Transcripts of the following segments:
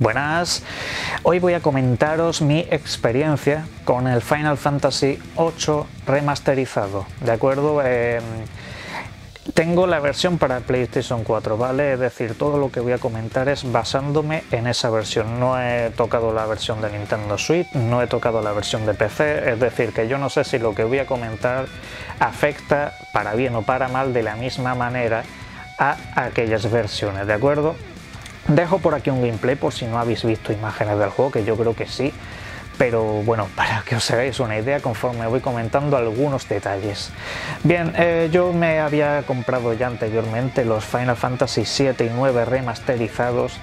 Buenas, hoy voy a comentaros mi experiencia con el Final Fantasy VIII remasterizado, ¿de acuerdo? Em, tengo la versión para PlayStation 4, ¿vale? Es decir, todo lo que voy a comentar es basándome en esa versión. No he tocado la versión de Nintendo Switch, no he tocado la versión de PC, es decir, que yo no sé si lo que voy a comentar afecta para bien o para mal de la misma manera a aquellas versiones, ¿de acuerdo? Dejo por aquí un gameplay por si no habéis visto imágenes del juego, que yo creo que sí, pero bueno, para que os hagáis una idea conforme voy comentando algunos detalles. Bien, eh, yo me había comprado ya anteriormente los Final Fantasy 7 y 9 remasterizados.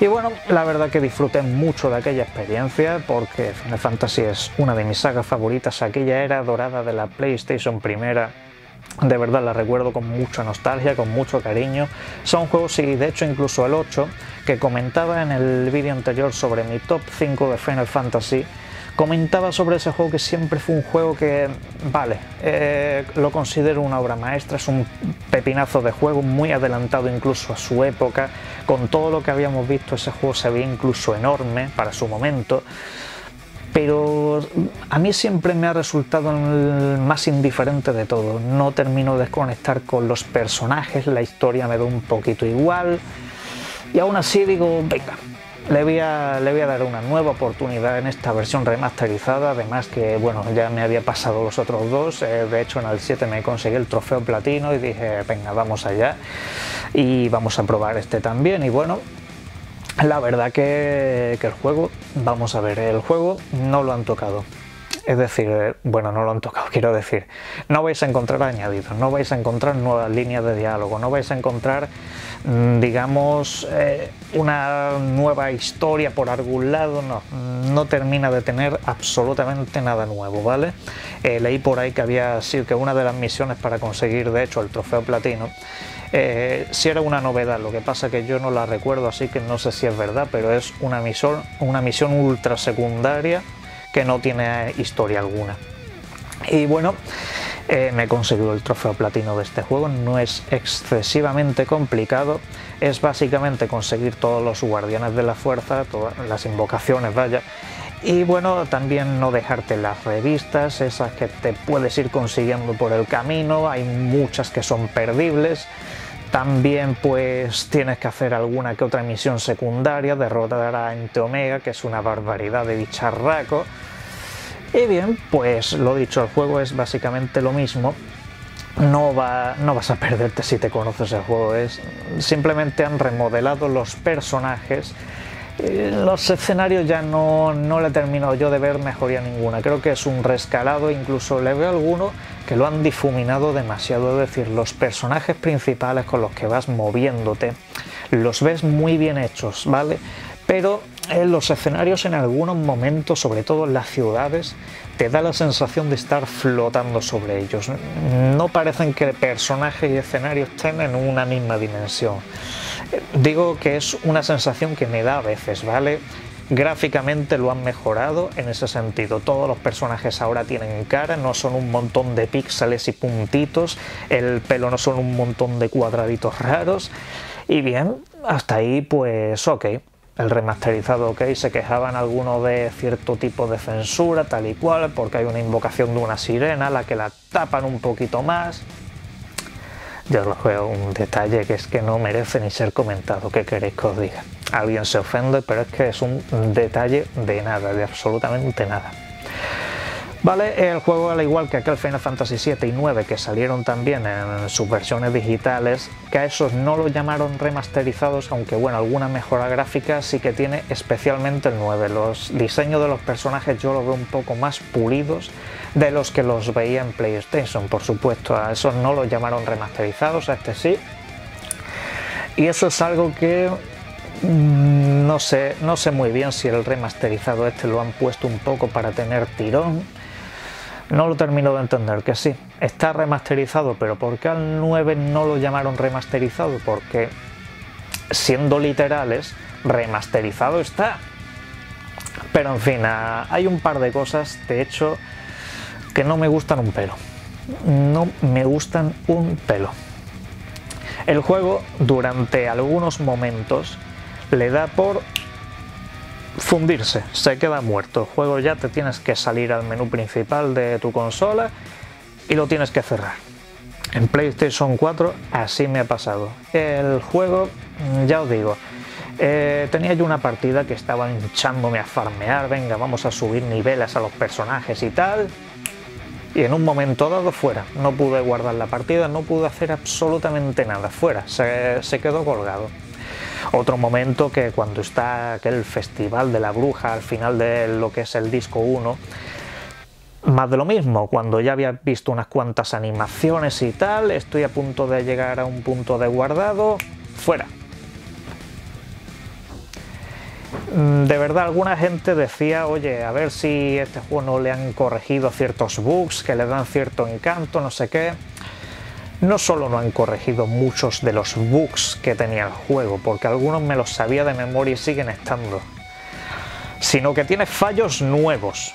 Y bueno, la verdad que disfruté mucho de aquella experiencia porque Final Fantasy es una de mis sagas favoritas, aquella era dorada de la PlayStation primera de verdad la recuerdo con mucha nostalgia, con mucho cariño. Son juegos, y de hecho incluso el 8, que comentaba en el vídeo anterior sobre mi top 5 de Final Fantasy, comentaba sobre ese juego que siempre fue un juego que, vale, eh, lo considero una obra maestra, es un pepinazo de juego muy adelantado incluso a su época, con todo lo que habíamos visto ese juego se veía incluso enorme para su momento pero a mí siempre me ha resultado el más indiferente de todo. No termino de desconectar con los personajes, la historia me da un poquito igual y aún así digo, venga, le voy, a, dar una nueva oportunidad en esta versión remasterizada, además que bueno, ya me había pasado los otros dos, eh, de hecho en el 7 me conseguí el trofeo platino y dije, venga, vamos allá y vamos a probar este también y bueno, la verdad que, el juego, vamos a ver, el juego no lo han tocado. Es decir, bueno, no lo han tocado, quiero decir, no vais a encontrar añadidos, no vais a encontrar nuevas líneas de diálogo, no vais a encontrar, mm, digamos, eh, una nueva historia por algún lado, no, no termina de tener absolutamente nada nuevo, ¿vale? Eh, leí por ahí que había sido que una de las misiones para conseguir, de hecho, el trofeo platino, eh, si era una novedad, lo que pasa que yo no la recuerdo, así que no sé si es verdad, pero es una misión, una misión ultra secundaria que no tiene historia alguna. Y bueno, eh, me he conseguido el trofeo platino de este juego, no es excesivamente complicado, es básicamente conseguir todos los guardianes de la fuerza, todas las invocaciones, vaya, y bueno, también no dejarte las revistas, esas que te puedes ir consiguiendo por el camino, hay muchas que son perdibles, también pues tienes que hacer alguna que otra misión secundaria, derrotar a Ente Omega, que es una barbaridad de bicharraco. Y bien, pues lo dicho, el juego es básicamente lo mismo. No, va, no vas a perderte si te conoces el juego, es simplemente han remodelado los personajes los escenarios ya no, no le he terminado yo de ver mejoría ninguna. Creo que es un rescalado, incluso le veo alguno que lo han difuminado demasiado. Es decir, los personajes principales con los que vas moviéndote los ves muy bien hechos, ¿vale? Pero en los escenarios en algunos momentos, sobre todo en las ciudades, te da la sensación de estar flotando sobre ellos. No parecen que personajes y escenarios estén en una misma dimensión. Digo que es una sensación que me da a veces, ¿vale? Gráficamente lo han mejorado en ese sentido. Todos los personajes ahora tienen cara, no son un montón de píxeles y puntitos, el pelo no son un montón de cuadraditos raros. Y bien, hasta ahí pues ok. El remasterizado ok, se quejaban algunos de cierto tipo de censura, tal y cual, porque hay una invocación de una sirena, la que la tapan un poquito más. Yo os veo un detalle que es que no merece ni ser comentado, ¿qué queréis que os diga? Alguien se ofende, pero es que es un detalle de nada, de absolutamente nada. Vale, el juego al igual que aquel Final Fantasy 7 y 9 que salieron también en sus versiones digitales, que a esos no lo llamaron remasterizados, aunque bueno, alguna mejora gráfica sí que tiene especialmente el 9. Los diseños de los personajes yo los veo un poco más pulidos de los que los veía en PlayStation, por supuesto, a esos no los llamaron remasterizados, a este sí. Y eso es algo que mm, no sé, no sé muy bien si el remasterizado este lo han puesto un poco para tener tirón no lo termino de entender, que sí, está remasterizado, pero ¿por qué al 9 no lo llamaron remasterizado? Porque, siendo literales, remasterizado está. Pero en fin, ah, hay un par de cosas, de hecho, que no me gustan un pelo. No me gustan un pelo. El juego, durante algunos momentos, le da por fundirse, se queda muerto. El juego ya te tienes que salir al menú principal de tu consola y lo tienes que cerrar. En PlayStation 4 así me ha pasado. El juego, mm, ya os digo, eh, tenía yo una partida que estaba hinchándome a farmear, venga, vamos a subir niveles a los personajes y tal. Y en un momento dado fuera, no pude guardar la partida, no pude hacer absolutamente nada, fuera, se, se quedó colgado. Otro momento que cuando está aquel festival de la bruja al final de lo que es el disco 1, más de lo mismo, cuando ya había visto unas cuantas animaciones y tal, estoy a punto de llegar a un punto de guardado, fuera. Mm, de verdad, alguna gente decía, oye, a ver si este juego no le han corregido ciertos bugs que le dan cierto encanto, no sé qué. No solo no han corregido muchos de los bugs que tenía el juego, porque algunos me los sabía de memoria y siguen estando, sino que tiene fallos nuevos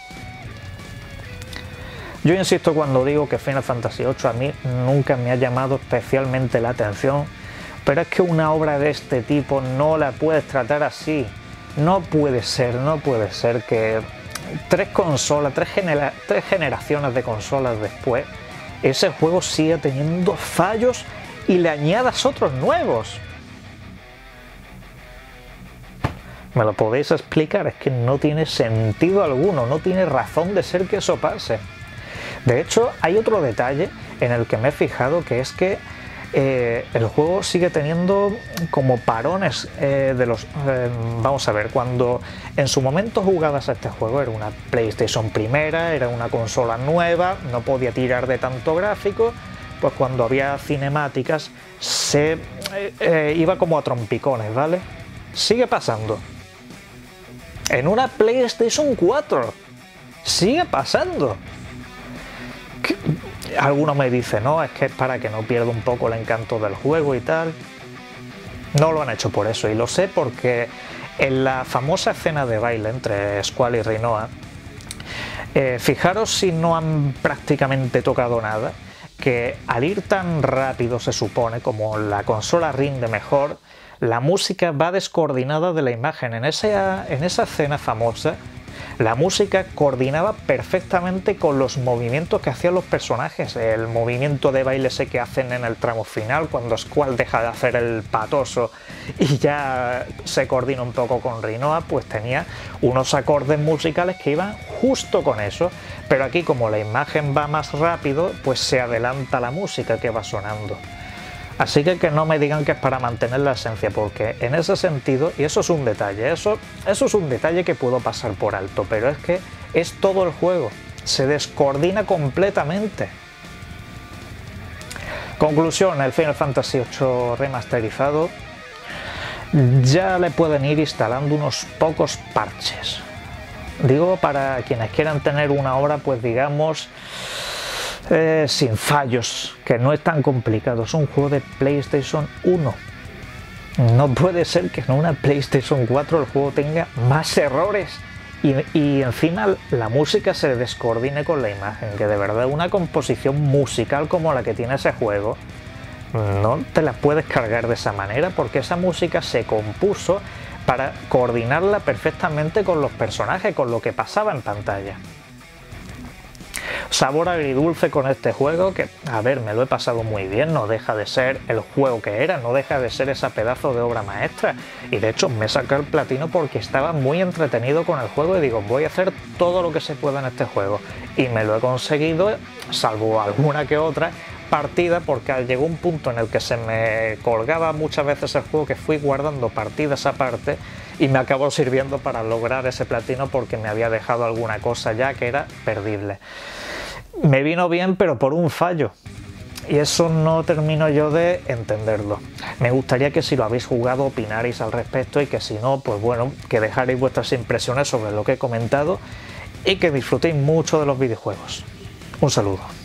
yo insisto cuando digo que Final Fantasy VIII a mí nunca me ha llamado especialmente la atención, pero es que una obra de este tipo no la puedes tratar así. No puede ser, no puede ser que tres consolas, tres, tres generaciones de consolas después, ese juego siga teniendo fallos y le añadas otros nuevos. ¿Me lo podéis explicar? Es que no tiene sentido alguno, no tiene razón de ser que eso pase. De hecho, hay otro detalle en el que me he fijado que es que eh, el juego sigue teniendo como parones eh, de los... Eh, vamos a ver, cuando en su momento jugabas a este juego era una PlayStation primera, era una consola nueva, no podía tirar de tanto gráfico, pues cuando había cinemáticas se iba como a trompicones, ¿vale? Sigue pasando. En una PlayStation 4. Sigue pasando algunos me dicen, no, es que es para que no pierda un poco el encanto del juego y tal. No lo han hecho por eso, y lo sé porque en la famosa escena de baile entre Squall y Rinoa, eh, fijaros si no han prácticamente tocado nada, que al ir tan rápido se supone, como la consola rinde mejor, la música va descoordinada de la imagen. En esa, en esa escena famosa la música coordinaba perfectamente con los movimientos que hacían los personajes, el movimiento de baile ese que hacen en el tramo final, cuando Squall deja de hacer el patoso y ya se coordina un poco con Rinoa, pues tenía unos acordes musicales que iban justo con eso, pero aquí como la imagen va más rápido, pues se adelanta la música que va sonando. Así que que no me digan que es para mantener la esencia, porque en ese sentido, y eso es un detalle, eso, eso es un detalle que puedo pasar por alto, pero es que es todo el juego, se descoordina completamente. Conclusión, el Final Fantasy VIII remasterizado ya le pueden ir instalando unos pocos parches. Digo para quienes quieran tener una hora, pues digamos, eh, sin fallos, que no es tan complicado. Es un juego de PlayStation 1. No puede ser que en una PlayStation 4 el juego tenga más errores y, y, encima la música se descoordine con la imagen, que de verdad una composición musical como la que tiene ese juego no te la puedes cargar de esa manera porque esa música se compuso para coordinarla perfectamente con los personajes, con lo que pasaba en pantalla sabor agridulce con este juego que, a ver, me lo he pasado muy bien, no deja de ser el juego que era, no deja de ser esa pedazo de obra maestra. Y de hecho me saqué el platino porque estaba muy entretenido con el juego y digo, voy a hacer todo lo que se pueda en este juego. Y me lo he conseguido, salvo alguna que otra, partida porque llegó un punto en el que se me colgaba muchas veces el juego que fui guardando partidas aparte y me acabó sirviendo para lograr ese platino porque me había dejado alguna cosa ya que era perdible me vino bien pero por un fallo. Y eso no termino yo de entenderlo. Me gustaría que si lo habéis jugado opinarais al respecto y que si no, pues bueno, que dejaréis vuestras impresiones sobre lo que he comentado y que disfrutéis mucho de los videojuegos. Un saludo.